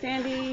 Sandy.